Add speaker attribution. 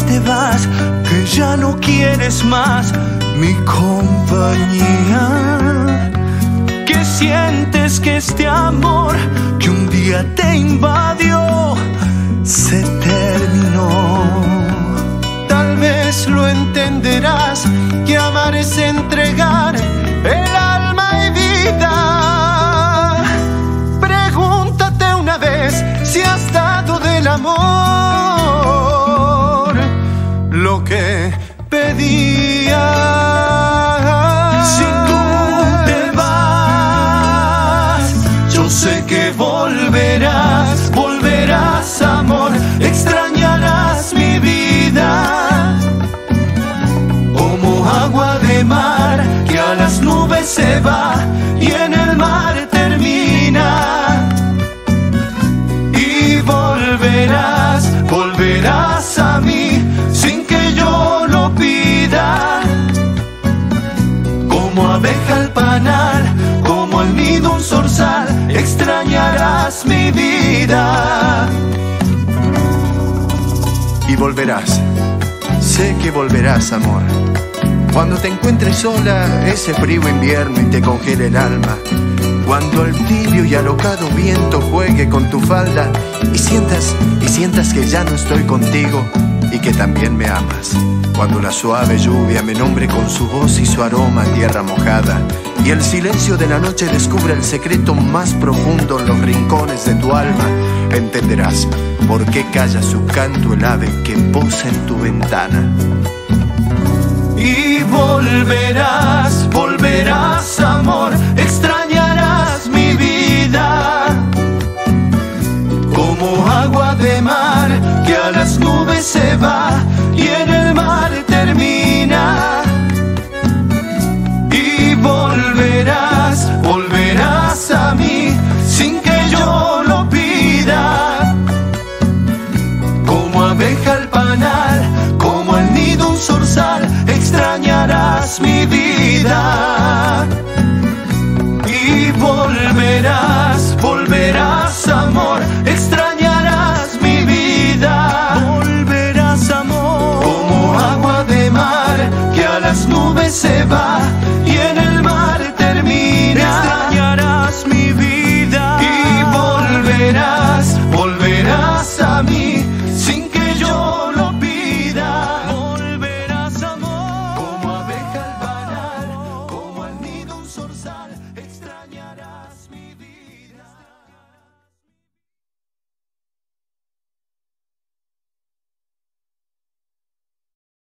Speaker 1: dirás que ya no quieres más mi compañía. Que sientes que este amor que un día te invadió se terminó.
Speaker 2: Tal vez lo entenderás que amar es entregar el alma Si
Speaker 1: tú te vas, yo sé que volverás, volverás amor, extrañarás mi vida. Como agua de mar que a las nubes se va y en extrañarás mi vida.
Speaker 2: y volverás. Sé que volverás, amor. Cuando te encuentres sola, ese frío invierno y te congele el alma. Cuando el tibio y alocado viento juegue con tu falda y sientas y sientas que ya no estoy contigo y que también me amas. Cuando la suave lluvia me nombre con su voz y su aroma tierra mojada y el silencio de la noche descubra el secreto más profundo en los rincones de tu alma, entenderás por qué calla su canto el ave que posa en tu ventana.
Speaker 1: Y volverás, volverás las nubes se va y en el mar termina. Y volverás, volverás a mí sin que yo lo pida como abeja al panal, como el nido un zorzal, extrañarás mi vida. Y volverás Volverás